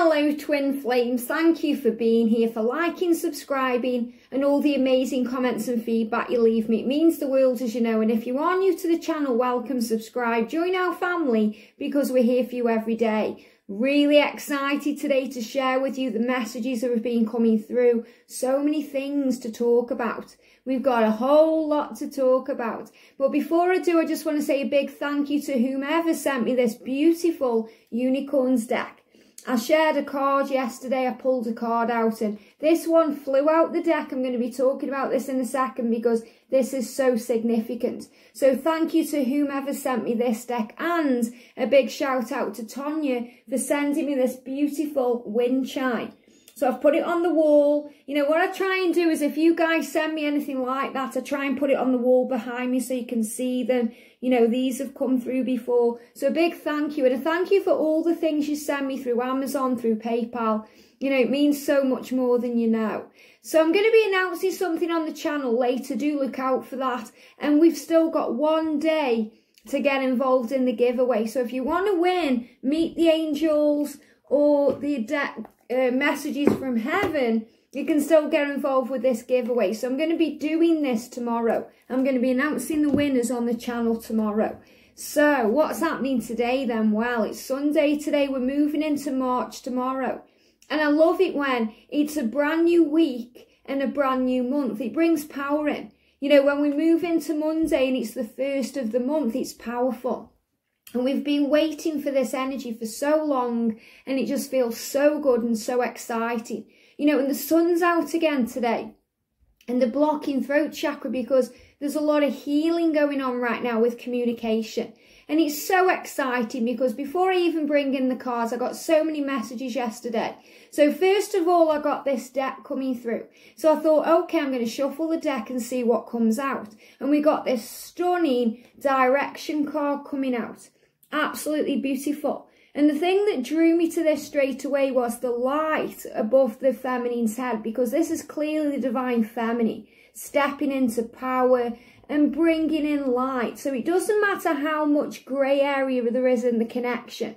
Hello Twin Flames, thank you for being here, for liking, subscribing and all the amazing comments and feedback you leave me. It means the world as you know and if you are new to the channel, welcome, subscribe, join our family because we're here for you every day. Really excited today to share with you the messages that have been coming through. So many things to talk about. We've got a whole lot to talk about. But before I do, I just want to say a big thank you to whomever sent me this beautiful unicorns deck. I shared a card yesterday, I pulled a card out and this one flew out the deck. I'm going to be talking about this in a second because this is so significant. So thank you to whomever sent me this deck and a big shout out to Tonya for sending me this beautiful wind chime. So I've put it on the wall. You know, what I try and do is if you guys send me anything like that, I try and put it on the wall behind me so you can see them. You know, these have come through before. So a big thank you. And a thank you for all the things you send me through Amazon, through PayPal. You know, it means so much more than you know. So I'm going to be announcing something on the channel later. Do look out for that. And we've still got one day to get involved in the giveaway. So if you want to win, meet the angels or the uh, messages from heaven, you can still get involved with this giveaway. So I'm going to be doing this tomorrow. I'm going to be announcing the winners on the channel tomorrow. So what's happening today then? Well, it's Sunday today. We're moving into March tomorrow. And I love it when it's a brand new week and a brand new month. It brings power in. You know, when we move into Monday and it's the first of the month, it's powerful. And we've been waiting for this energy for so long and it just feels so good and so exciting. You know, and the sun's out again today and the blocking throat chakra because there's a lot of healing going on right now with communication. And it's so exciting because before I even bring in the cards, I got so many messages yesterday. So first of all, I got this deck coming through. So I thought, okay, I'm going to shuffle the deck and see what comes out. And we got this stunning direction card coming out. Absolutely beautiful. And the thing that drew me to this straight away was the light above the feminine's head because this is clearly the divine feminine stepping into power and bringing in light. So it doesn't matter how much grey area there is in the connection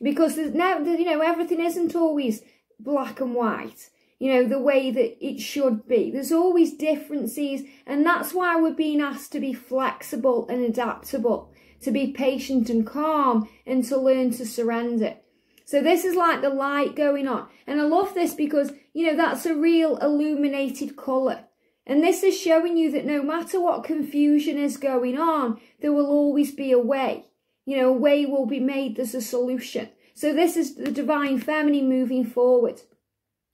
because there's never, you know, everything isn't always black and white, you know, the way that it should be. There's always differences and that's why we're being asked to be flexible and adaptable to be patient and calm, and to learn to surrender. So this is like the light going on. And I love this because, you know, that's a real illuminated colour. And this is showing you that no matter what confusion is going on, there will always be a way. You know, a way will be made, there's a solution. So this is the divine feminine moving forward.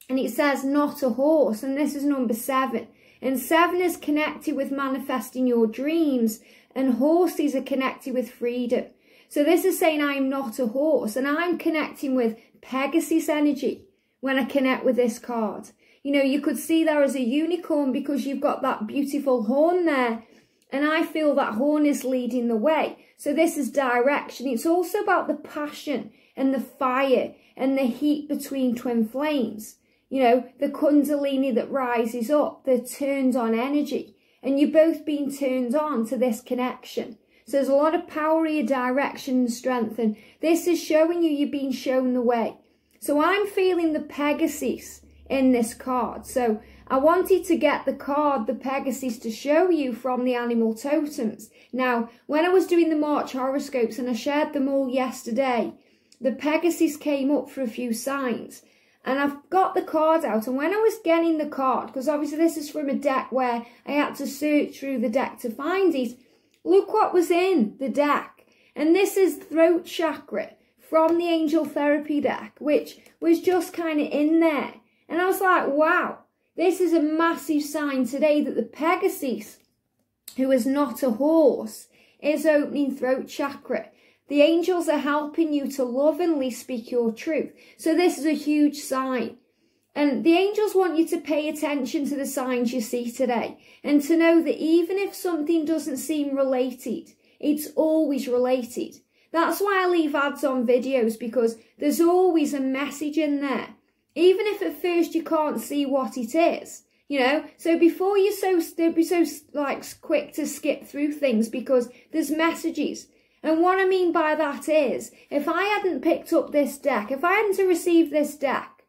And it says not a horse, and this is number seven. And seven is connected with manifesting your dreams and horses are connected with freedom. So this is saying I'm not a horse and I'm connecting with Pegasus energy when I connect with this card. You know, you could see there as a unicorn because you've got that beautiful horn there. And I feel that horn is leading the way. So this is direction. It's also about the passion and the fire and the heat between twin flames. You know, the kundalini that rises up, the turned on energy and you've both been turned on to this connection. So there's a lot of power here, direction and strength, and this is showing you you've been shown the way. So I'm feeling the Pegasus in this card. So I wanted to get the card, the Pegasus, to show you from the animal totems. Now, when I was doing the March horoscopes, and I shared them all yesterday, the Pegasus came up for a few signs. And I've got the card out. And when I was getting the card, because obviously this is from a deck where I had to search through the deck to find it, look what was in the deck. And this is throat chakra from the angel therapy deck, which was just kind of in there. And I was like, wow, this is a massive sign today that the Pegasus, who is not a horse, is opening throat chakra. The angels are helping you to lovingly speak your truth. So this is a huge sign. And the angels want you to pay attention to the signs you see today and to know that even if something doesn't seem related, it's always related. That's why I leave ads on videos because there's always a message in there. Even if at first you can't see what it is, you know. So before you're so, be so like quick to skip through things because there's messages And what I mean by that is, if I hadn't picked up this deck, if I hadn't received this deck,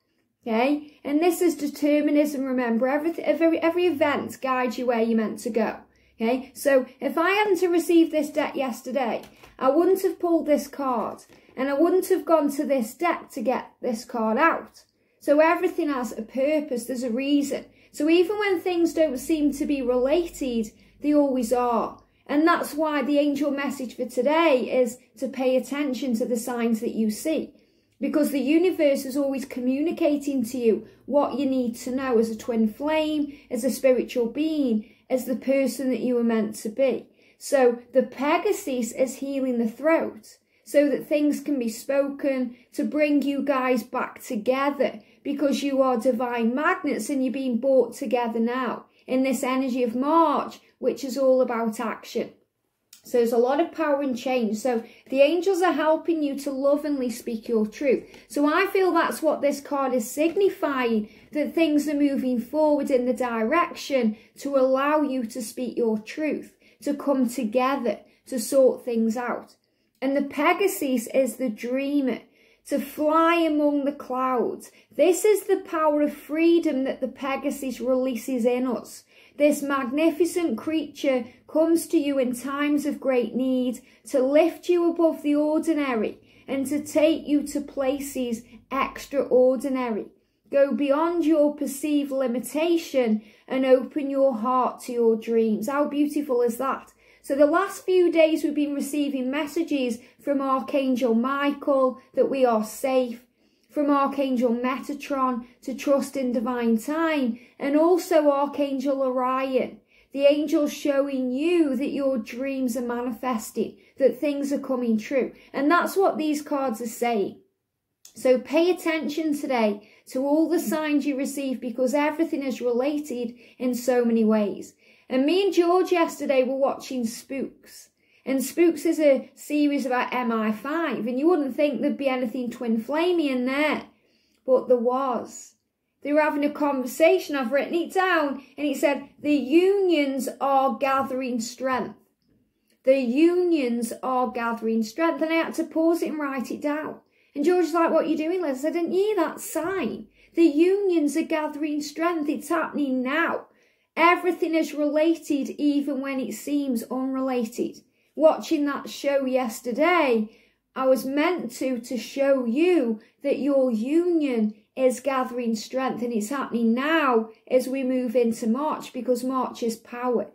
okay, and this is determinism, remember, every, every, every event guides you where you're meant to go, okay? So if I hadn't received this deck yesterday, I wouldn't have pulled this card, and I wouldn't have gone to this deck to get this card out. So everything has a purpose, there's a reason. So even when things don't seem to be related, they always are. And that's why the angel message for today is to pay attention to the signs that you see. Because the universe is always communicating to you what you need to know as a twin flame, as a spiritual being, as the person that you were meant to be. So the Pegasus is healing the throat so that things can be spoken to bring you guys back together because you are divine magnets and you're being brought together now in this energy of March, which is all about action. So there's a lot of power and change. So the angels are helping you to lovingly speak your truth. So I feel that's what this card is signifying, that things are moving forward in the direction to allow you to speak your truth, to come together, to sort things out. And the Pegasus is the dreamer, to fly among the clouds. This is the power of freedom that the Pegasus releases in us. This magnificent creature comes to you in times of great need to lift you above the ordinary and to take you to places extraordinary. Go beyond your perceived limitation and open your heart to your dreams. How beautiful is that? So the last few days we've been receiving messages from Archangel Michael that we are safe, from Archangel Metatron to trust in divine time, and also Archangel Orion, the angel showing you that your dreams are manifesting, that things are coming true. And that's what these cards are saying. So pay attention today to all the signs you receive because everything is related in so many ways. And me and George yesterday were watching Spooks. And Spooks is a series about MI5, and you wouldn't think there'd be anything twin flamey in there. But there was. They were having a conversation, I've written it down, and it said, the unions are gathering strength. The unions are gathering strength. And I had to pause it and write it down. And George was like, what are you doing, Liz? I didn't hear that sign. The unions are gathering strength. It's happening now. Everything is related even when it seems unrelated. Watching that show yesterday, I was meant to to show you that your union is gathering strength and it's happening now as we move into March because March is power.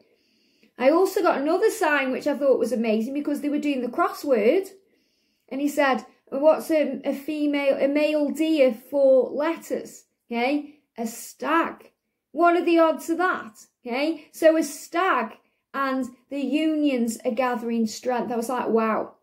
I also got another sign which I thought was amazing because they were doing the crossword and he said, what's a, a female, a male deer for letters? Okay, a stag. What are the odds of that? Okay, so a stag and the unions are gathering strength. I was like, wow.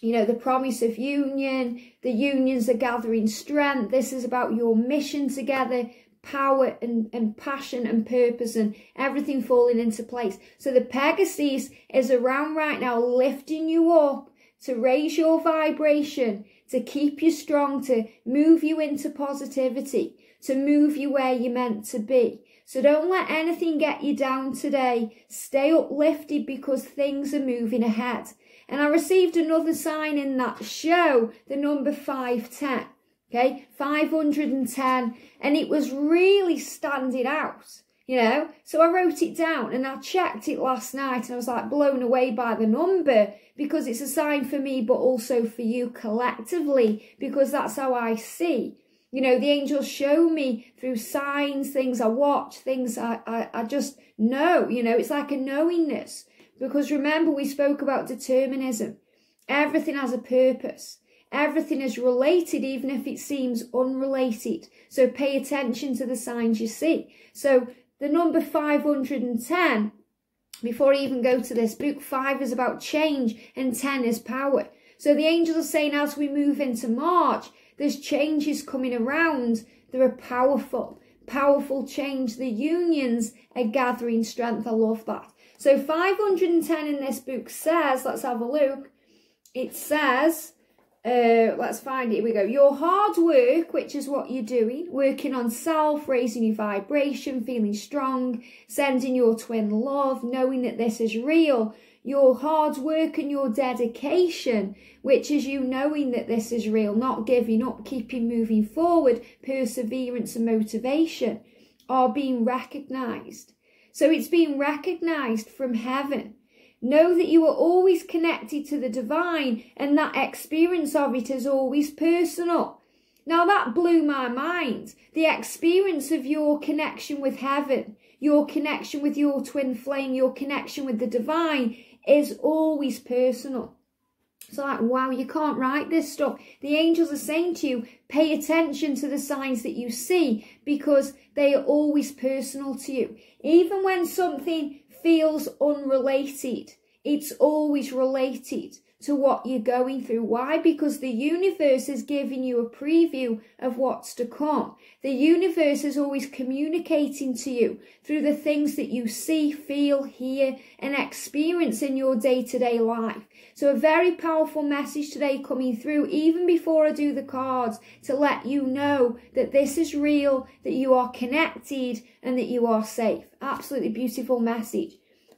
You know, the promise of union, the unions are gathering strength. This is about your mission together, power and, and passion and purpose and everything falling into place. So the Pegasus is around right now lifting you up to raise your vibration, to keep you strong, to move you into positivity, to move you where you're meant to be. So don't let anything get you down today. Stay uplifted because things are moving ahead. And I received another sign in that show, the number 510. Okay, 510. And it was really standing out, you know. So I wrote it down and I checked it last night and I was like blown away by the number because it's a sign for me, but also for you collectively because that's how I see you know, the angels show me through signs, things I watch, things I, I, I just know, you know, it's like a knowingness. Because remember, we spoke about determinism. Everything has a purpose. Everything is related, even if it seems unrelated. So pay attention to the signs you see. So the number 510, before I even go to this, book 5 is about change and 10 is power. So the angels are saying as we move into March, there's changes coming around. There are powerful, powerful change. The unions are gathering strength. I love that. So 510 in this book says, let's have a look. It says, uh, let's find it. Here we go. Your hard work, which is what you're doing, working on self, raising your vibration, feeling strong, sending your twin love, knowing that this is real. Your hard work and your dedication, which is you knowing that this is real, not giving up, keeping moving forward, perseverance and motivation are being recognized. So it's being recognized from heaven. Know that you are always connected to the divine and that experience of it is always personal. Now that blew my mind. The experience of your connection with heaven, your connection with your twin flame, your connection with the divine is always personal. So like, wow, you can't write this stuff. The angels are saying to you, pay attention to the signs that you see because they are always personal to you. Even when something feels unrelated, it's always related to what you're going through. Why? Because the universe is giving you a preview of what's to come. The universe is always communicating to you through the things that you see, feel, hear, and experience in your day to day life. So, a very powerful message today coming through, even before I do the cards, to let you know that this is real, that you are connected, and that you are safe. Absolutely beautiful message.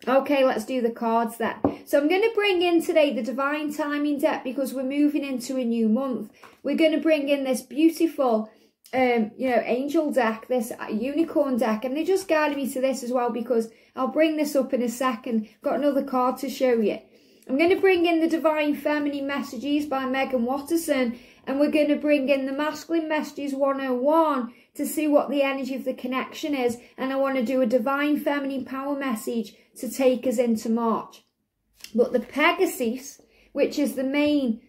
Okay, let's do the cards then. So I'm going to bring in today the Divine Timing deck because we're moving into a new month. We're going to bring in this beautiful, um, you know, angel deck, this unicorn deck. And they just guided me to this as well because I'll bring this up in a second. Got another card to show you. I'm going to bring in the Divine Feminine Messages by Meggan Watterson. And we're going to bring in the Masculine Messages 101 to see what the energy of the connection is. And I want to do a Divine Feminine Power message to take us into March. But the Pegasus, which is the main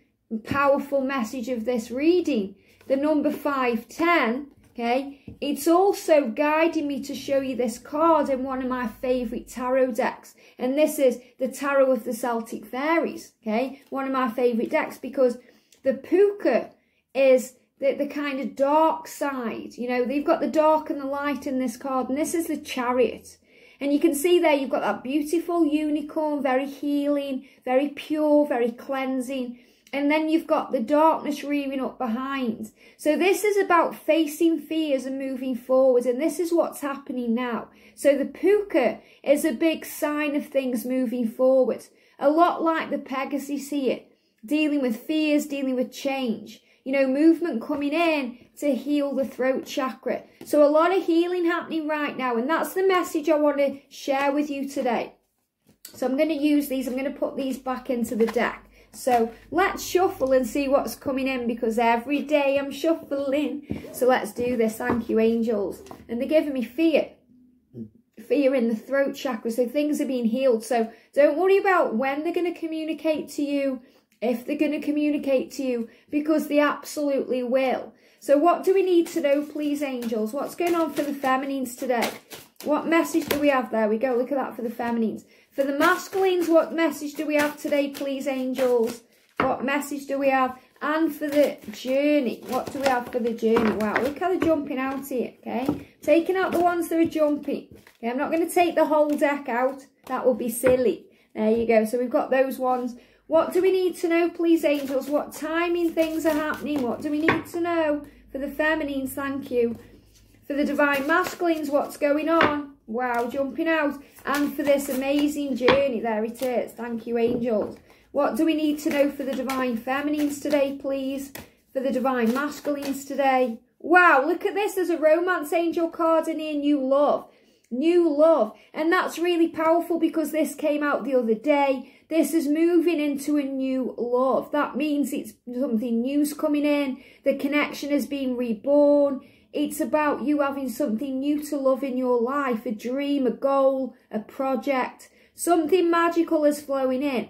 powerful message of this reading, the number 510, okay, it's also guiding me to show you this card in one of my favourite tarot decks. And this is the Tarot of the Celtic Fairies, okay, one of my favourite decks because the puka is the, the kind of dark side. You know, they've got the dark and the light in this card, and this is the chariot. And you can see there you've got that beautiful unicorn, very healing, very pure, very cleansing. And then you've got the darkness rearing up behind. So this is about facing fears and moving forward. And this is what's happening now. So the puka is a big sign of things moving forward. A lot like the Pegasus here, dealing with fears, dealing with change you know, movement coming in to heal the throat chakra. So a lot of healing happening right now. And that's the message I want to share with you today. So I'm going to use these. I'm going to put these back into the deck. So let's shuffle and see what's coming in because every day I'm shuffling. So let's do this. Thank you, angels. And they're giving me fear. Fear in the throat chakra. So things are being healed. So don't worry about when they're going to communicate to you if they're going to communicate to you because they absolutely will. So what do we need to know, please, angels? What's going on for the feminines today? What message do we have there? We go, look at that for the feminines. For the masculines, what message do we have today, please, angels? What message do we have? And for the journey, what do we have for the journey? Wow, look how they're jumping out here, okay? Taking out the ones that are jumping. Okay, I'm not going to take the whole deck out. That would be silly. There you go. So we've got those ones. What do we need to know, please, angels? What timing things are happening? What do we need to know? For the feminines, thank you. For the divine masculines, what's going on? Wow, jumping out. And for this amazing journey, there it is. Thank you, angels. What do we need to know for the divine feminines today, please? For the divine masculines today? Wow, look at this. There's a romance angel card in here, new love. New love. And that's really powerful because this came out the other day. This is moving into a new love. That means it's something new's coming in. The connection has been reborn. It's about you having something new to love in your life, a dream, a goal, a project. Something magical is flowing in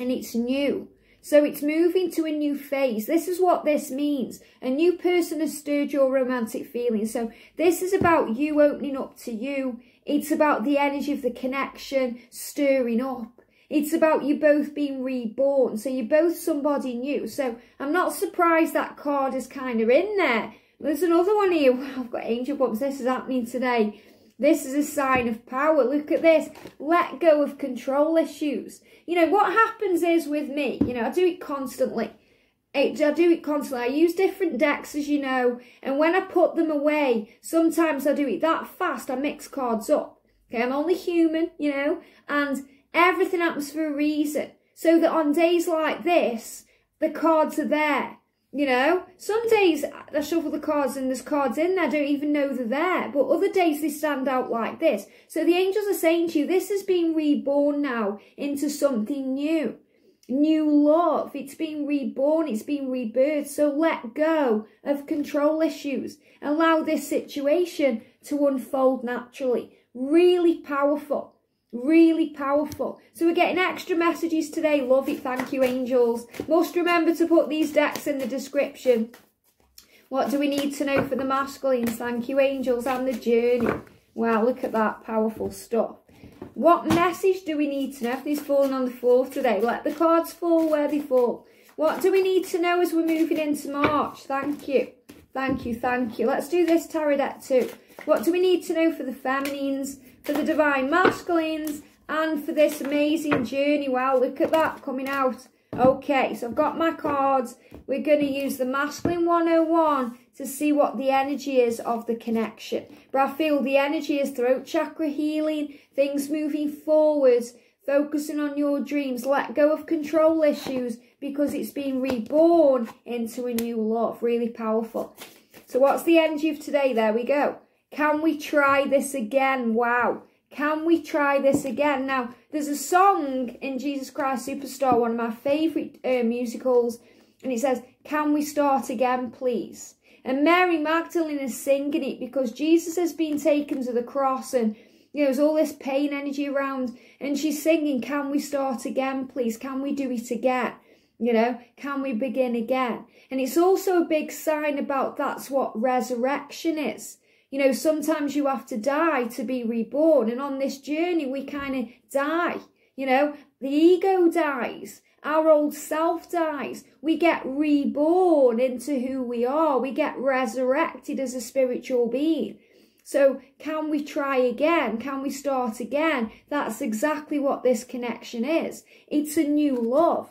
and it's new. So it's moving to a new phase. This is what this means. A new person has stirred your romantic feelings. So this is about you opening up to you. It's about the energy of the connection stirring up. It's about you both being reborn. So you're both somebody new. So I'm not surprised that card is kind of in there. There's another one here. I've got angel bumps. This is happening today. This is a sign of power. Look at this. Let go of control issues. You know, what happens is with me, you know, I do it constantly. I do it constantly. I use different decks, as you know, and when I put them away, sometimes I do it that fast. I mix cards up. Okay, I'm only human, you know, and Everything happens for a reason. So that on days like this, the cards are there. You know, some days I shuffle the cards and there's cards in there, I don't even know they're there. But other days they stand out like this. So the angels are saying to you, this has been reborn now into something new. New love. It's been reborn. It's been rebirthed. So let go of control issues. Allow this situation to unfold naturally. Really powerful. Really powerful. So we're getting extra messages today. Love it. Thank you, angels. Must remember to put these decks in the description. What do we need to know for the masculines? Thank you, angels, and the journey. Wow, look at that powerful stuff. What message do we need to know? Everything's falling on the floor today. Let the cards fall where they fall. What do we need to know as we're moving into March? Thank you. Thank you, thank you. Let's do this tarot deck too. What do we need to know for the feminines? For the divine masculines and for this amazing journey. Wow, look at that coming out. Okay, so I've got my cards. We're going to use the Masculine 101 to see what the energy is of the connection. But I feel the energy is throat chakra healing, things moving forwards, focusing on your dreams, let go of control issues because it's been reborn into a new love. Really powerful. So what's the energy of today? There we go. Can we try this again? Wow. Can we try this again? Now, there's a song in Jesus Christ Superstar, one of my favourite uh, musicals, and it says, Can we start again, please? And Mary Magdalene is singing it because Jesus has been taken to the cross and you know, there's all this pain energy around, and she's singing, Can we start again, please? Can we do it again? You know, can we begin again? And it's also a big sign about that's what resurrection is. You know, sometimes you have to die to be reborn. And on this journey, we kind of die. You know, the ego dies. Our old self dies. We get reborn into who we are. We get resurrected as a spiritual being. So can we try again? Can we start again? That's exactly what this connection is. It's a new love.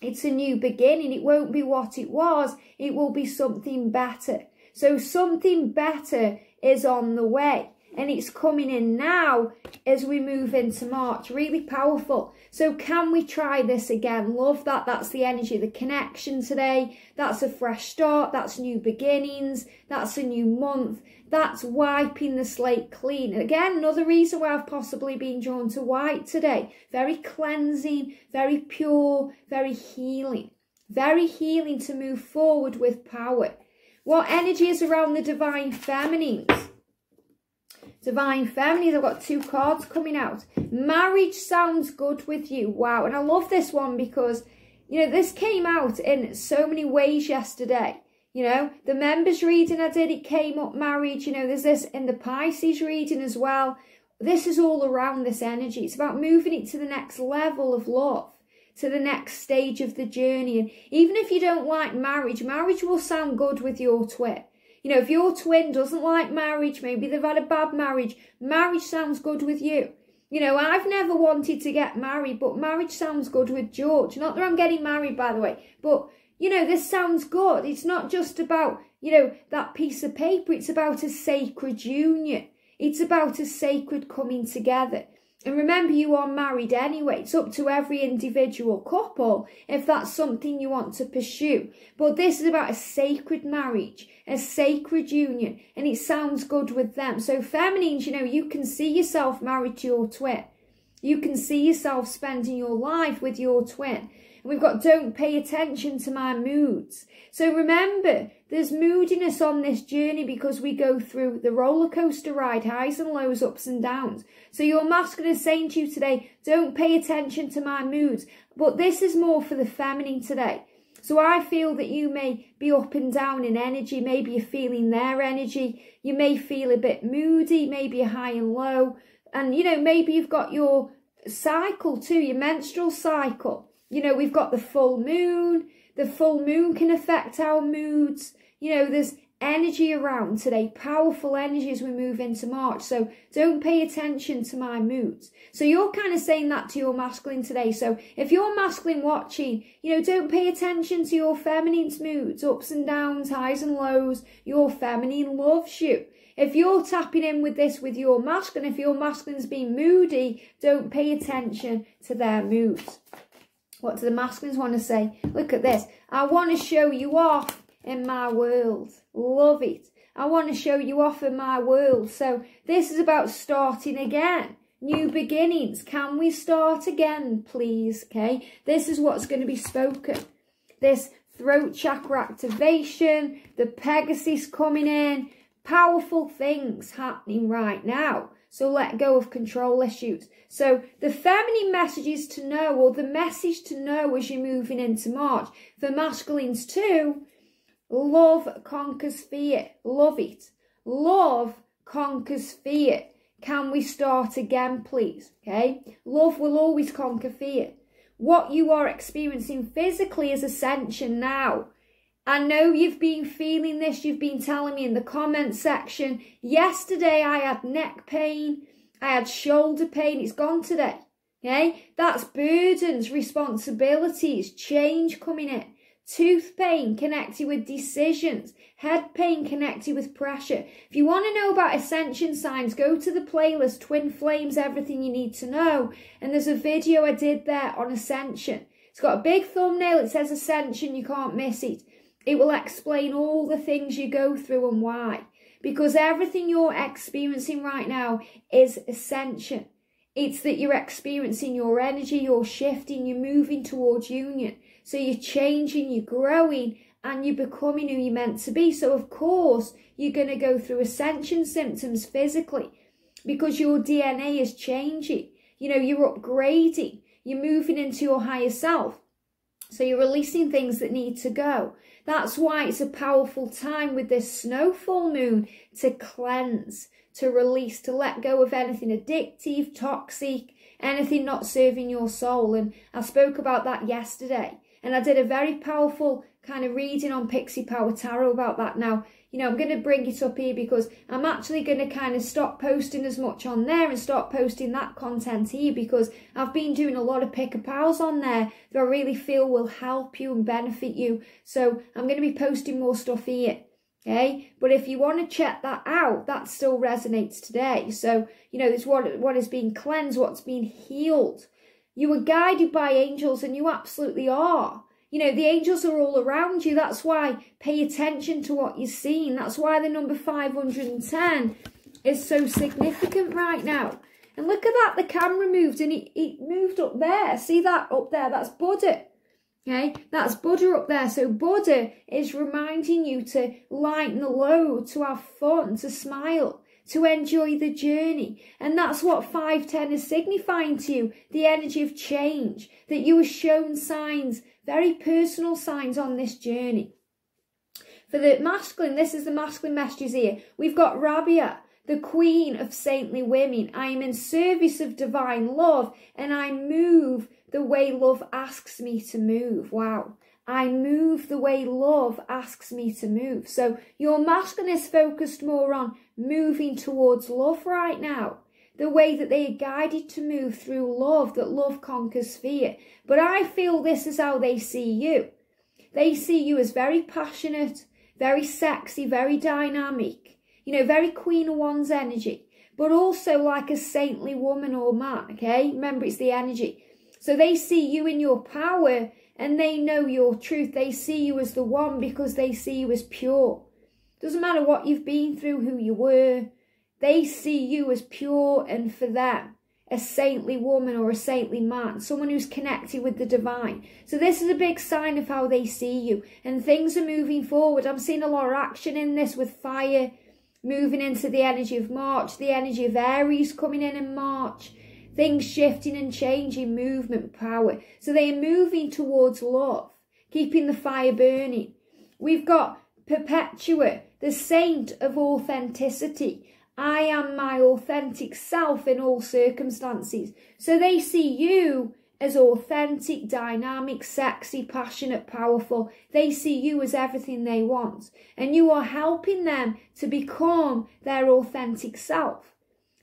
It's a new beginning. It won't be what it was. It will be something better. So something better is on the way and it's coming in now as we move into March. Really powerful. So can we try this again? Love that. That's the energy, the connection today. That's a fresh start. That's new beginnings. That's a new month. That's wiping the slate clean. again, another reason why I've possibly been drawn to white today. Very cleansing, very pure, very healing. Very healing to move forward with power. What energy is around the Divine Feminines? Divine Feminines, I've got two cards coming out. Marriage sounds good with you. Wow. And I love this one because, you know, this came out in so many ways yesterday. You know, the members reading I did, it came up marriage. You know, there's this in the Pisces reading as well. This is all around this energy. It's about moving it to the next level of love to the next stage of the journey. And even if you don't like marriage, marriage will sound good with your twin. You know, if your twin doesn't like marriage, maybe they've had a bad marriage, marriage sounds good with you. You know, I've never wanted to get married, but marriage sounds good with George. Not that I'm getting married, by the way, but, you know, this sounds good. It's not just about, you know, that piece of paper. It's about a sacred union. It's about a sacred coming together. And remember, you are married anyway. It's up to every individual couple if that's something you want to pursue. But this is about a sacred marriage, a sacred union, and it sounds good with them. So, feminines, you know, you can see yourself married to your twin. You can see yourself spending your life with your twin. We've got don't pay attention to my moods. So remember, there's moodiness on this journey because we go through the roller coaster ride, highs and lows, ups and downs. So your masculine is saying to you today, don't pay attention to my moods. But this is more for the feminine today. So I feel that you may be up and down in energy. Maybe you're feeling their energy. You may feel a bit moody, maybe high and low. And, you know, maybe you've got your cycle too, your menstrual cycle. You know, we've got the full moon. The full moon can affect our moods. You know, there's energy around today, powerful energy as we move into March. So don't pay attention to my moods. So you're kind of saying that to your masculine today. So if you're masculine watching, you know, don't pay attention to your feminine's moods, ups and downs, highs and lows. Your feminine loves you. If you're tapping in with this with your masculine, if your masculine's being moody, don't pay attention to their moods. What do the masculines want to say? Look at this. I want to show you off in my world. Love it. I want to show you off in my world. So this is about starting again. New beginnings. Can we start again, please? Okay. This is what's going to be spoken. This throat chakra activation, the Pegasus coming in, powerful things happening right now. So let go of control issues. So the feminine messages to know, or the message to know as you're moving into March, for masculines too, Love conquers fear. Love it. Love conquers fear. Can we start again, please? Okay. Love will always conquer fear. What you are experiencing physically is ascension now. I know you've been feeling this. You've been telling me in the comment section. Yesterday I had neck pain. I had shoulder pain. It's gone today. Okay. That's burdens, responsibilities, change coming in tooth pain connected with decisions, head pain connected with pressure. If you want to know about ascension signs, go to the playlist Twin Flames Everything You Need to Know. And there's a video I did there on ascension. It's got a big thumbnail, it says ascension, you can't miss it. It will explain all the things you go through and why. Because everything you're experiencing right now is ascension. It's that you're experiencing your energy, you're shifting, you're moving towards union. So you're changing, you're growing, and you're becoming who you're meant to be. So, of course, you're going to go through ascension symptoms physically because your DNA is changing. You know, you're upgrading, you're moving into your higher self. So you're releasing things that need to go. That's why it's a powerful time with this snowfall moon to cleanse, to release, to let go of anything addictive, toxic, anything not serving your soul. And I spoke about that yesterday. And I did a very powerful kind of reading on Pixie Power Tarot about that now. You know, I'm going to bring it up here because I'm actually going to kind of stop posting as much on there and start posting that content here because I've been doing a lot of pick a pals on there that I really feel will help you and benefit you. So I'm going to be posting more stuff here. Okay, but if you want to check that out, that still resonates today. So, you know, it's what, what is being cleansed, what's being healed. You were guided by angels and you absolutely are. You know, the angels are all around you. That's why pay attention to what you're seeing. That's why the number 510 is so significant right now. And look at that, the camera moved and it, it moved up there. See that up there? That's Buddha. Okay, that's Buddha up there. So Buddha is reminding you to lighten the load, to have fun, to smile to enjoy the journey. And that's what 510 is signifying to you, the energy of change, that you are shown signs, very personal signs on this journey. For the masculine, this is the masculine messages here. We've got Rabia, the queen of saintly women. I am in service of divine love and I move the way love asks me to move. Wow. I move the way love asks me to move. So your masculine is focused more on moving towards love right now. The way that they are guided to move through love, that love conquers fear. But I feel this is how they see you. They see you as very passionate, very sexy, very dynamic, you know, very queen of wands energy, but also like a saintly woman or man, okay? Remember, it's the energy. So they see you in your power and they know your truth. They see you as the one because they see you as pure. Doesn't matter what you've been through, who you were, they see you as pure and for them, a saintly woman or a saintly man, someone who's connected with the divine. So this is a big sign of how they see you. And things are moving forward. I'm seeing a lot of action in this with fire moving into the energy of March, the energy of Aries coming in in March things shifting and changing, movement, power. So they are moving towards love, keeping the fire burning. We've got Perpetua, the saint of authenticity. I am my authentic self in all circumstances. So they see you as authentic, dynamic, sexy, passionate, powerful. They see you as everything they want. And you are helping them to become their authentic self.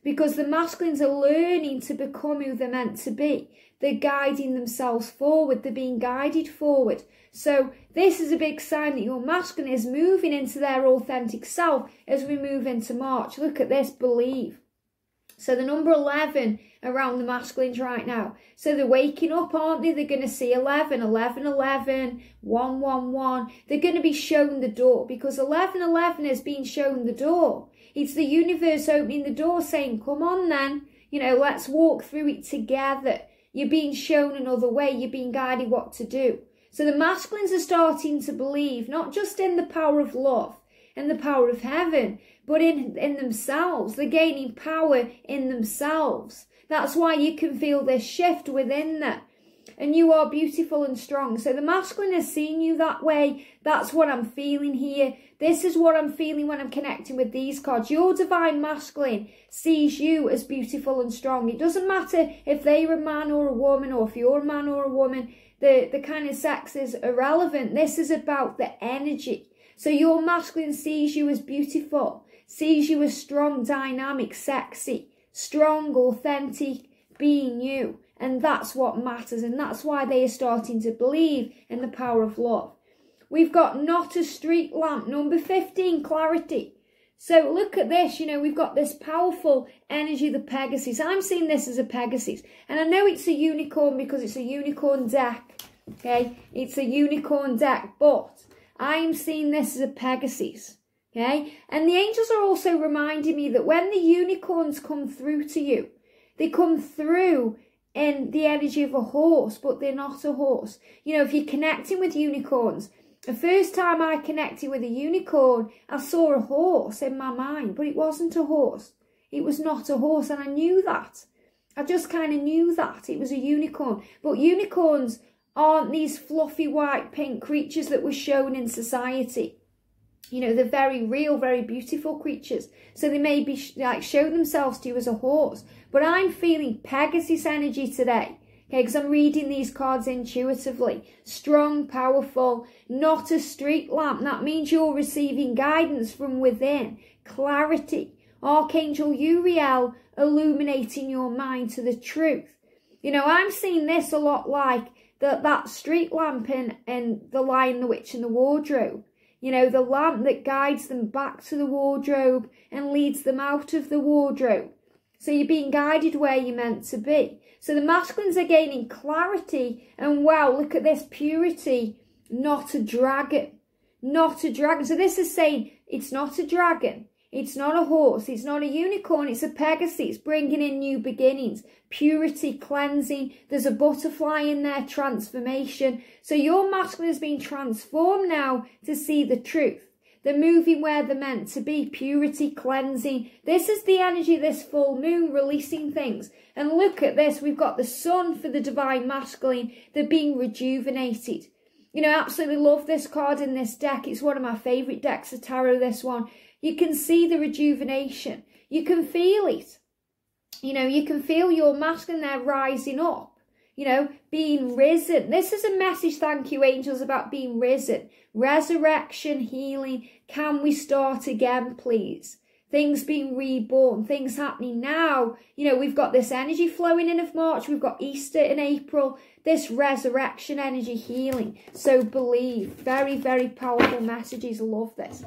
Because the masculines are learning to become who they're meant to be. They're guiding themselves forward. They're being guided forward. So this is a big sign that your masculine is moving into their authentic self as we move into March. Look at this, believe. So the number 11 around the masculines right now. So they're waking up, aren't they? They're going to see 11, 11, 11, 1, 1, 1. They're going to be shown the door because 11, 11 has been shown the door. It's the universe opening the door saying, come on then, you know, let's walk through it together. You're being shown another way. You're being guided what to do. So the masculines are starting to believe not just in the power of love and the power of heaven, but in, in themselves. They're gaining power in themselves. That's why you can feel this shift within them. And you are beautiful and strong. So the masculine has seen you that way. That's what I'm feeling here. This is what I'm feeling when I'm connecting with these cards. Your divine masculine sees you as beautiful and strong. It doesn't matter if they're a man or a woman or if you're a man or a woman. The, the kind of sex is irrelevant. This is about the energy. So your masculine sees you as beautiful, sees you as strong, dynamic, sexy, strong, authentic, being you. And that's what matters. And that's why they are starting to believe in the power of love. We've got not a street lamp, number 15, clarity. So look at this, you know, we've got this powerful energy, the Pegasus. I'm seeing this as a Pegasus. And I know it's a unicorn because it's a unicorn deck. Okay, it's a unicorn deck, but I'm seeing this as a Pegasus. Okay, and the angels are also reminding me that when the unicorns come through to you, they come through in the energy of a horse, but they're not a horse. You know, if you're connecting with unicorns, the first time I connected with a unicorn, I saw a horse in my mind, but it wasn't a horse. It was not a horse, and I knew that. I just kind of knew that it was a unicorn. But unicorns aren't these fluffy white pink creatures that were shown in society. You know, they're very real, very beautiful creatures. So they may be like show themselves to you as a horse. But I'm feeling Pegasus energy today. Okay, because I'm reading these cards intuitively. Strong, powerful, not a street lamp. That means you're receiving guidance from within. Clarity. Archangel Uriel illuminating your mind to the truth. You know, I'm seeing this a lot like that that street lamp in, in The Lion, the Witch and the Wardrobe. You know, the lamp that guides them back to the wardrobe and leads them out of the wardrobe. So you're being guided where you're meant to be. So the masculines are gaining clarity and wow, look at this purity, not a dragon, not a dragon. So this is saying it's not a dragon, it's not a horse, it's not a unicorn, it's a Pegasus. It's bringing in new beginnings, purity, cleansing. There's a butterfly in there, transformation. So your masculine has been transformed now to see the truth. They're moving where they're meant to be. Purity, cleansing. This is the energy this full moon releasing things. And look at this. We've got the sun for the divine masculine. They're being rejuvenated. You know, absolutely love this card in this deck. It's one of my favourite decks of tarot, this one. You can see the rejuvenation. You can feel it. You know, you can feel your masculine there rising up you know, being risen. This is a message, thank you, angels, about being risen. Resurrection, healing. Can we start again, please? Things being reborn, things happening now. You know, we've got this energy flowing in of March, we've got Easter in April, this resurrection energy healing. So believe. Very, very powerful messages. Love this.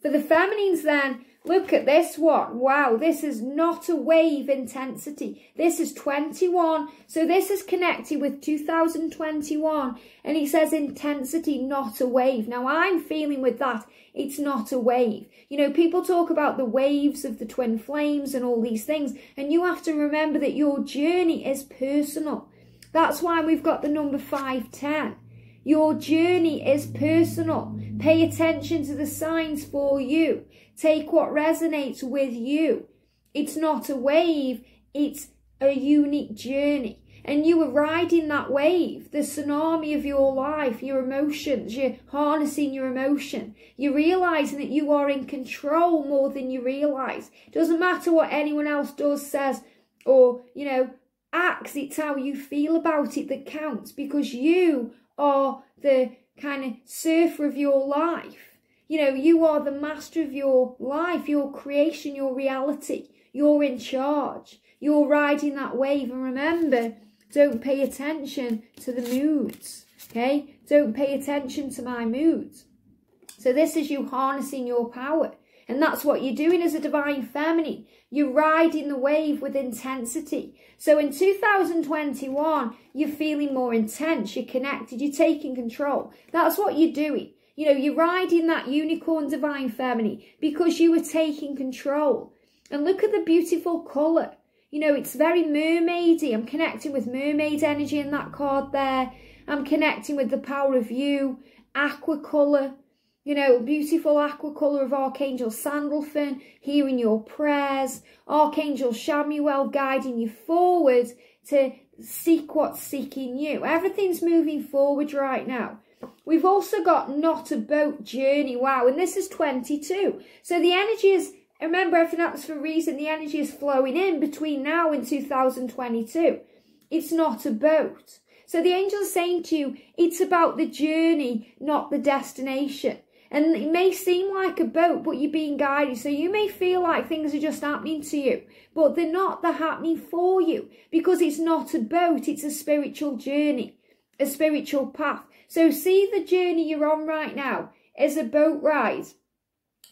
For the feminines, then, Look at this one. Wow, this is not a wave intensity. This is 21. So this is connected with 2021. And it says intensity, not a wave. Now I'm feeling with that, it's not a wave. You know, people talk about the waves of the twin flames and all these things. And you have to remember that your journey is personal. That's why we've got the number 510. Your journey is personal. Pay attention to the signs for you. Take what resonates with you. It's not a wave, it's a unique journey. And you are riding that wave, the tsunami of your life, your emotions, you're harnessing your emotion. You're realizing that you are in control more than you realize. Doesn't matter what anyone else does, says, or, you know, acts, it's how you feel about it that counts because you are the kind of surfer of your life. You know, you are the master of your life, your creation, your reality. You're in charge. You're riding that wave. And remember, don't pay attention to the moods. Okay? Don't pay attention to my moods. So this is you harnessing your power. And that's what you're doing as a divine feminine. You're riding the wave with intensity. So in 2021, you're feeling more intense, you're connected, you're taking control. That's what you're doing. You know, you're riding that unicorn divine feminine because you were taking control. And look at the beautiful colour. You know, it's very mermaidy. I'm connecting with mermaid energy in that card there. I'm connecting with the power of you, aqua colour, you know, beautiful aqua colour of Archangel Sandalphon, hearing your prayers, Archangel Chamuel guiding you forward to seek what's seeking you. Everything's moving forward right now. We've also got Not a Boat Journey. Wow, and this is 22. So the energy is, remember everything happens for a reason, the energy is flowing in between now and 2022. It's not a boat. So the angel's saying to you, it's about the journey, not the destination. And it may seem like a boat, but you're being guided. So you may feel like things are just happening to you, but they're not. They're happening for you because it's not a boat. It's a spiritual journey, a spiritual path. So see the journey you're on right now as a boat ride.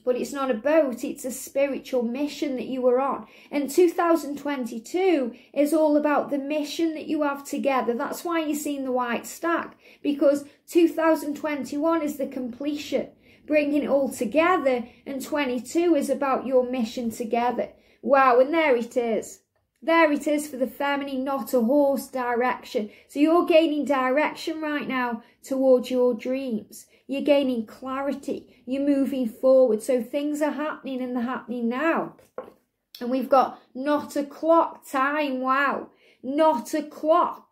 But it's not a boat, it's a spiritual mission that you are on. And 2022 is all about the mission that you have together. That's why you're seeing the white stack, because 2021 is the completion bringing it all together, and 22 is about your mission together. Wow, and there it is. There it is for the feminine, not a horse direction. So you're gaining direction right now towards your dreams. You're gaining clarity. You're moving forward. So things are happening and they're happening now. And we've got not a clock time. Wow. Not a clock.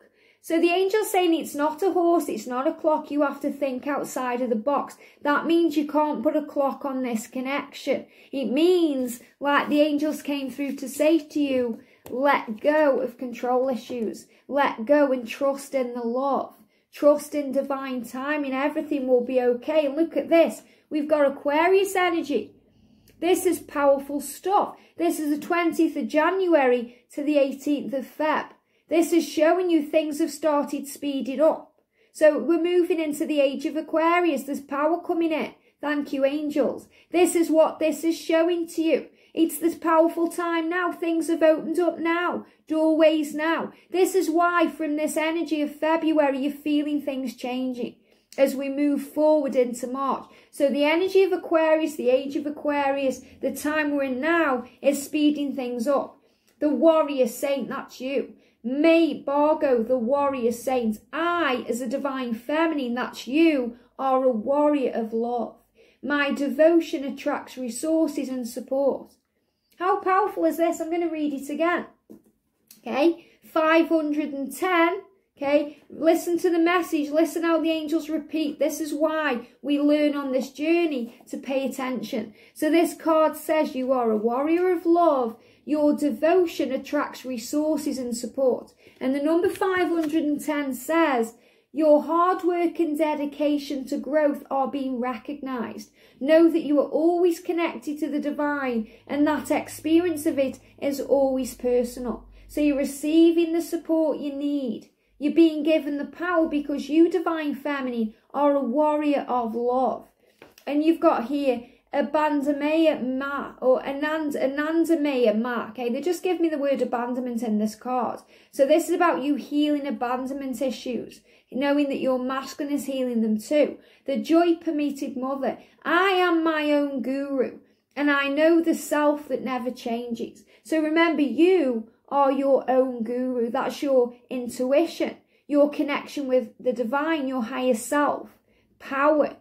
So the angel's saying it's not a horse, it's not a clock, you have to think outside of the box. That means you can't put a clock on this connection. It means, like the angels came through to say to you, let go of control issues. Let go and trust in the love. Trust in divine timing. Everything will be okay. Look at this. We've got Aquarius energy. This is powerful stuff. This is the 20th of January to the 18th of Feb. This is showing you things have started speeding up. So we're moving into the age of Aquarius. There's power coming in. Thank you, angels. This is what this is showing to you. It's this powerful time now. Things have opened up now. Doorways now. This is why from this energy of February, you're feeling things changing as we move forward into March. So the energy of Aquarius, the age of Aquarius, the time we're in now is speeding things up. The warrior saint, that's you. Me, Bargo, the warrior saint, I, as a divine feminine, that's you, are a warrior of love. My devotion attracts resources and support. How powerful is this? I'm going to read it again. Okay, 510. Okay, listen to the message, listen how the angels repeat. This is why we learn on this journey to pay attention. So this card says you are a warrior of love your devotion attracts resources and support. And the number 510 says, your hard work and dedication to growth are being recognized. Know that you are always connected to the divine and that experience of it is always personal. So you're receiving the support you need. You're being given the power because you, divine feminine, are a warrior of love. And you've got here Abandamaya Ma or Anand Anandamayi Ma. Okay, they just give me the word abandonment in this card. So this is about you healing abandonment issues, knowing that your masculine is healing them too. The joy permitted mother. I am my own guru, and I know the self that never changes. So remember, you are your own guru. That's your intuition, your connection with the divine, your higher self, power.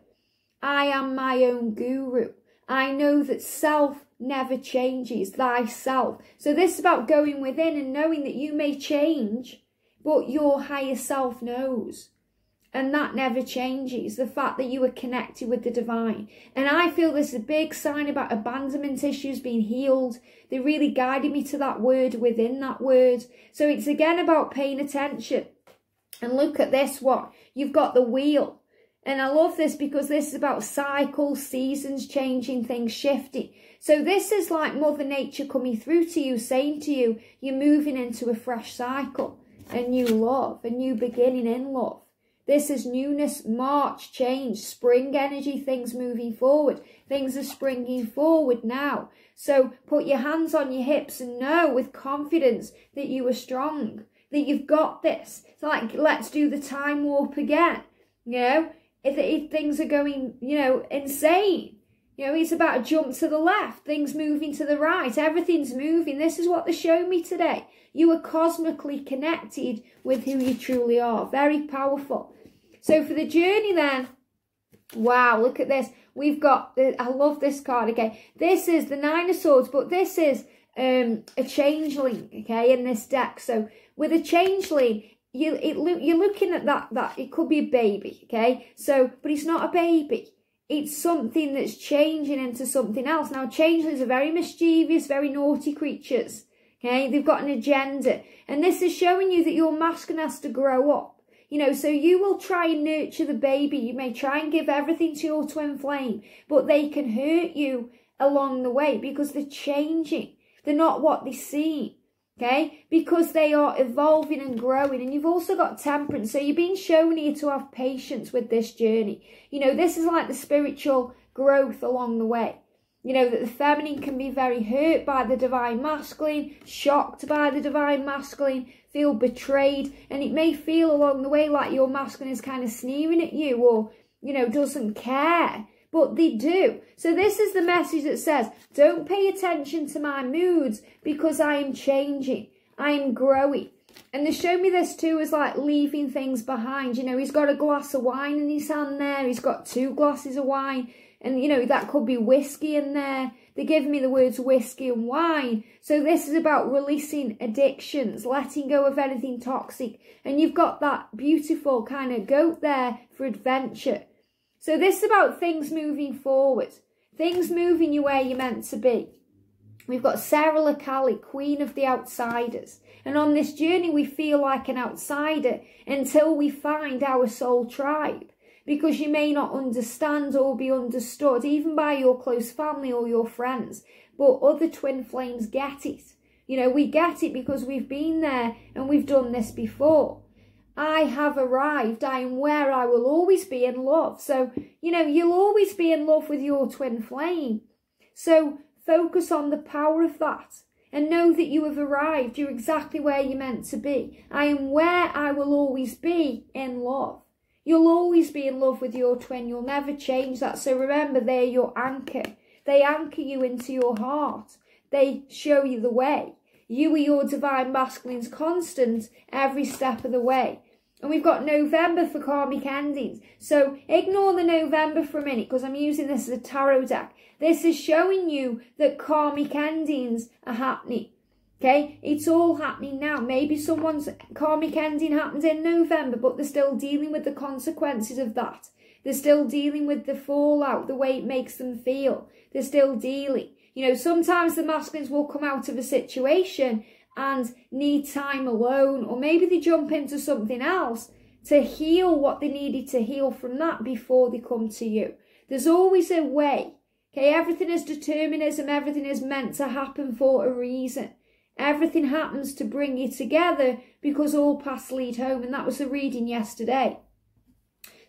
I am my own guru. I know that self never changes, thyself. So this is about going within and knowing that you may change, but your higher self knows. And that never changes. The fact that you are connected with the divine. And I feel this is a big sign about abandonment issues being healed. They really guided me to that word within that word. So it's again about paying attention. And look at this one. You've got the wheel. And I love this because this is about cycles, seasons changing, things shifting. So this is like Mother Nature coming through to you, saying to you, you're moving into a fresh cycle, a new love, a new beginning in love. This is newness, March, change, spring energy, things moving forward. Things are springing forward now. So put your hands on your hips and know with confidence that you are strong, that you've got this. It's like, let's do the time warp again. You know, if, if things are going, you know, insane, you know, it's about a jump to the left, things moving to the right, everything's moving. This is what they show me today. You are cosmically connected with who you truly are. Very powerful. So for the journey then, wow, look at this. We've got, the, I love this card again. This is the Nine of Swords, but this is um, a changeling, okay, in this deck. So with a changeling, you it, you're looking at that, that it could be a baby, okay? So, but it's not a baby it's something that's changing into something else. Now, changelings are very mischievous, very naughty creatures. Okay, they've got an agenda. And this is showing you that your masculine has to grow up. You know, so you will try and nurture the baby. You may try and give everything to your twin flame, but they can hurt you along the way because they're changing. They're not what they seem okay? Because they are evolving and growing. And you've also got temperance. So you're being shown here to have patience with this journey. You know, this is like the spiritual growth along the way. You know, that the feminine can be very hurt by the divine masculine, shocked by the divine masculine, feel betrayed. And it may feel along the way like your masculine is kind of sneering at you or, you know, doesn't care but they do. So this is the message that says, don't pay attention to my moods because I am changing. I am growing. And they show me this too as like leaving things behind. You know, he's got a glass of wine in his hand there. He's got two glasses of wine. And, you know, that could be whiskey in there. They give me the words whiskey and wine. So this is about releasing addictions, letting go of anything toxic. And you've got that beautiful kind of goat there for adventure. So this is about things moving forward, things moving you where you're meant to be. We've got Sarah la Kali, Queen of the Outsiders. And on this journey, we feel like an outsider until we find our soul tribe. Because you may not understand or be understood, even by your close family or your friends. But other twin flames get it. You know, we get it because we've been there and we've done this before. I have arrived. I am where I will always be in love. So, you know, you'll always be in love with your twin flame. So focus on the power of that and know that you have arrived. You're exactly where you're meant to be. I am where I will always be in love. You'll always be in love with your twin. You'll never change that. So remember, they're your anchor. They anchor you into your heart. They show you the way. You are your divine masculine's constant every step of the way. And we've got November for karmic endings. So ignore the November for a minute because I'm using this as a tarot deck. This is showing you that karmic endings are happening. Okay, it's all happening now. Maybe someone's karmic ending happens in November, but they're still dealing with the consequences of that. They're still dealing with the fallout, the way it makes them feel. They're still dealing. You know, sometimes the masculines will come out of a situation and need time alone, or maybe they jump into something else to heal what they needed to heal from that before they come to you. There's always a way. Okay, everything is determinism, everything is meant to happen for a reason. Everything happens to bring you together because all paths lead home, and that was the reading yesterday.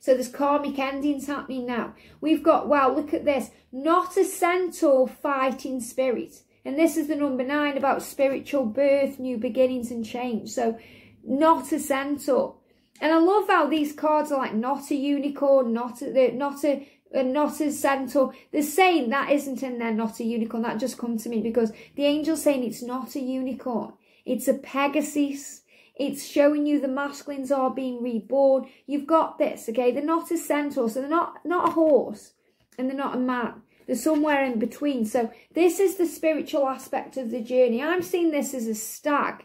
So there's karmic endings happening now. We've got, wow, look at this. Not a centaur fighting spirit. And this is the number nine about spiritual birth, new beginnings and change. So not a centaur. And I love how these cards are like not a unicorn, not a, not a, uh, not a centaur. They're saying that isn't in there, not a unicorn. That just come to me because the angel's saying it's not a unicorn. It's a Pegasus. It's showing you the masculines are being reborn. You've got this, okay? They're not a centaur, so they're not, not a horse, and they're not a man. They're somewhere in between. So this is the spiritual aspect of the journey. I'm seeing this as a stag,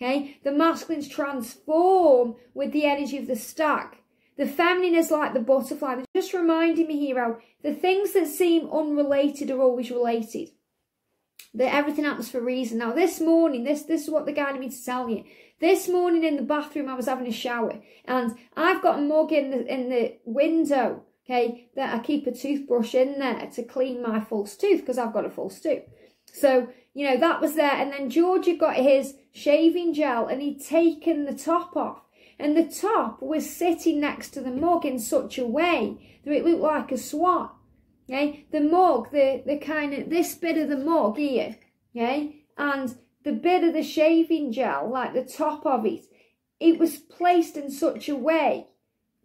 okay? The masculines transform with the energy of the stag. The feminine is like the butterfly. They're just reminding me here how the things that seem unrelated are always related. That everything happens for a reason. Now, this morning, this this is what the guided me to tell you. This morning in the bathroom, I was having a shower, and I've got a mug in the in the window. Okay, that I keep a toothbrush in there to clean my false tooth because I've got a false tooth. So you know that was there, and then George had got his shaving gel, and he'd taken the top off, and the top was sitting next to the mug in such a way that it looked like a swan. Okay, the mug, the the kind of this bit of the mug here, okay, and the bit of the shaving gel, like the top of it, it was placed in such a way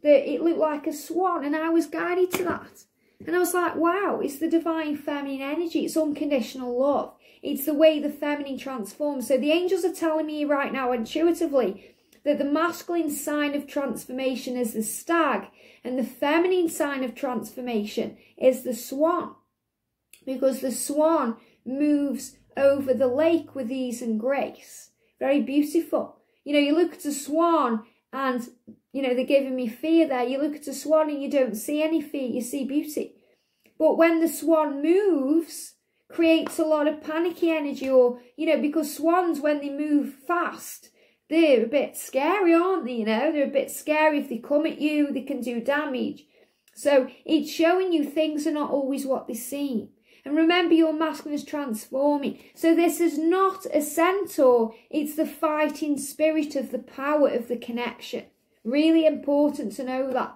that it looked like a swan, and I was guided to that. And I was like, wow, it's the divine feminine energy. It's unconditional love. It's the way the feminine transforms. So the angels are telling me right now intuitively that the masculine sign of transformation is the stag and the feminine sign of transformation is the swan. Because the swan moves over the lake with ease and grace. Very beautiful. You know, you look at a swan and, you know, they're giving me fear there. You look at a swan and you don't see any fear, you see beauty. But when the swan moves, creates a lot of panicky energy or, you know, because swans, when they move fast, they're a bit scary, aren't they? You know, they're a bit scary. If they come at you, they can do damage. So it's showing you things are not always what they seem. And remember, your masculine is transforming. So this is not a centaur. It's the fighting spirit of the power of the connection. Really important to know that.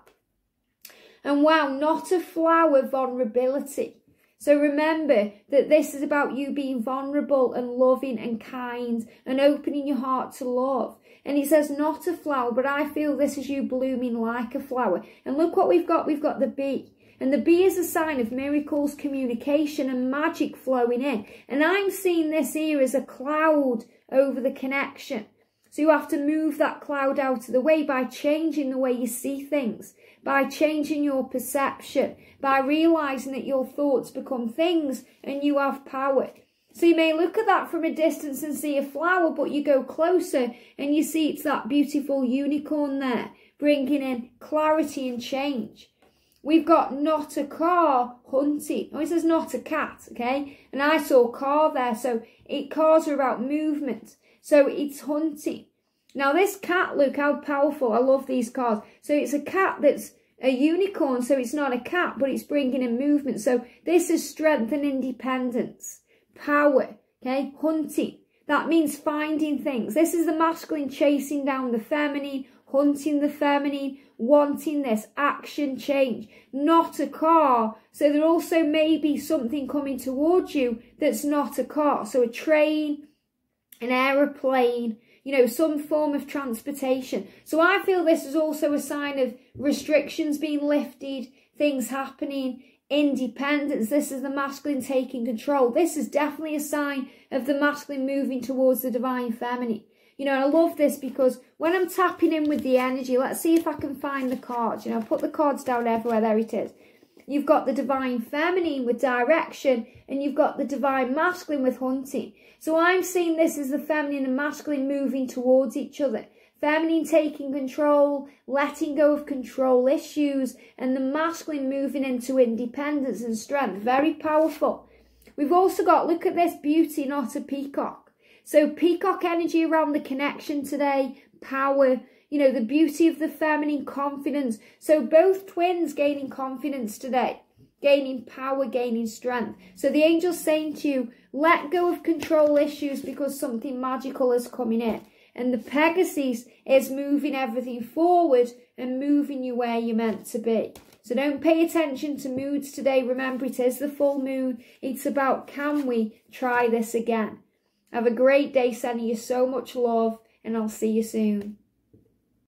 And wow, not a flower vulnerability. So remember that this is about you being vulnerable and loving and kind and opening your heart to love. And it says not a flower, but I feel this is you blooming like a flower. And look what we've got. We've got the bee. And the bee is a sign of miracles, communication and magic flowing in. And I'm seeing this here as a cloud over the connection. So you have to move that cloud out of the way by changing the way you see things, by changing your perception, by realizing that your thoughts become things and you have power. So you may look at that from a distance and see a flower, but you go closer and you see it's that beautiful unicorn there, bringing in clarity and change. We've got not a car hunting. Oh, it says not a cat, okay? And I saw car there, so it cars are about movement. So it's hunting. Now this cat, look how powerful. I love these cards. So it's a cat that's a unicorn, so it's not a cat, but it's bringing in movement. So this is strength and independence, power, okay? Hunting. That means finding things. This is the masculine chasing down the feminine, hunting the feminine, wanting this action change, not a car. So there also may be something coming towards you that's not a car. So a train, an aeroplane, you know, some form of transportation. So I feel this is also a sign of restrictions being lifted, things happening, independence. This is the masculine taking control. This is definitely a sign of the masculine moving towards the divine feminine. You know, I love this because when I'm tapping in with the energy, let's see if I can find the cards. You know, put the cards down everywhere. There it is. You've got the divine feminine with direction and you've got the divine masculine with hunting. So I'm seeing this as the feminine and masculine moving towards each other. Feminine taking control, letting go of control issues, and the masculine moving into independence and strength. Very powerful. We've also got, look at this beauty, not a peacock. So peacock energy around the connection today, power, you know, the beauty of the feminine confidence. So both twins gaining confidence today, gaining power, gaining strength. So the angel's saying to you, let go of control issues because something magical is coming in. And the Pegasus is moving everything forward and moving you where you're meant to be. So don't pay attention to moods today. Remember, it is the full moon. It's about can we try this again? Have a great day, sending you so much love, and I'll see you soon.